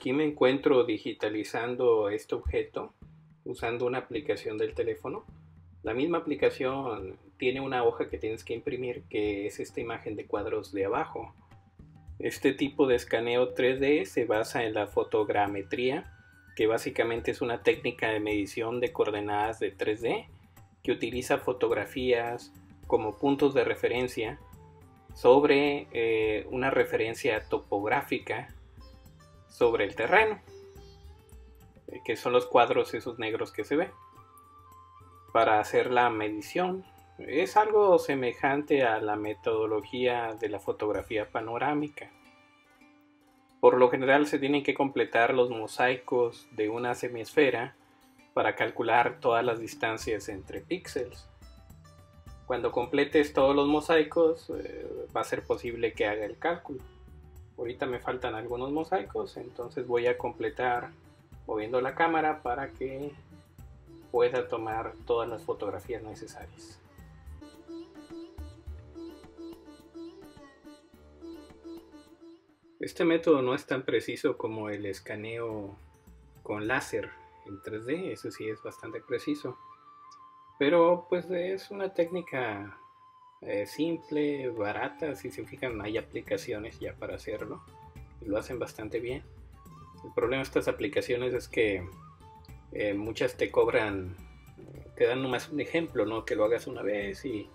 Aquí me encuentro digitalizando este objeto usando una aplicación del teléfono. La misma aplicación tiene una hoja que tienes que imprimir que es esta imagen de cuadros de abajo. Este tipo de escaneo 3D se basa en la fotogrametría, que básicamente es una técnica de medición de coordenadas de 3D que utiliza fotografías como puntos de referencia sobre eh, una referencia topográfica sobre el terreno, eh, que son los cuadros esos negros que se ven, para hacer la medición. Es algo semejante a la metodología de la fotografía panorámica. Por lo general se tienen que completar los mosaicos de una semisfera para calcular todas las distancias entre píxeles. Cuando completes todos los mosaicos eh, va a ser posible que haga el cálculo. Ahorita me faltan algunos mosaicos, entonces voy a completar moviendo la cámara para que pueda tomar todas las fotografías necesarias. Este método no es tan preciso como el escaneo con láser en 3D, eso sí es bastante preciso. Pero pues es una técnica eh, simple, barata, si se fijan hay aplicaciones ya para hacerlo lo hacen bastante bien. El problema de estas aplicaciones es que eh, muchas te cobran, te dan nomás un ejemplo, ¿no? Que lo hagas una vez y,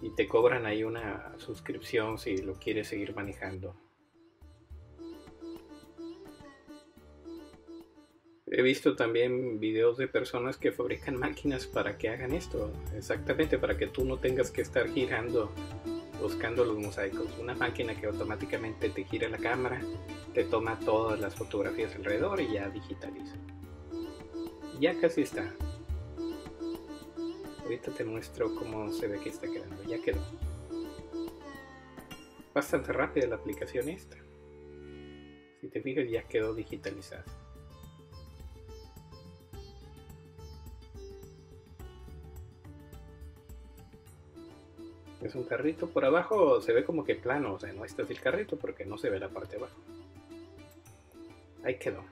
y te cobran ahí una suscripción si lo quieres seguir manejando. He visto también videos de personas que fabrican máquinas para que hagan esto, exactamente para que tú no tengas que estar girando buscando los mosaicos. Una máquina que automáticamente te gira la cámara, te toma todas las fotografías alrededor y ya digitaliza. Ya casi está. Ahorita te muestro cómo se ve que está quedando. Ya quedó. Bastante rápida la aplicación esta. Si te fijas ya quedó digitalizada. Es un carrito por abajo, se ve como que plano, o sea, no está el carrito porque no se ve la parte de abajo. Ahí quedó.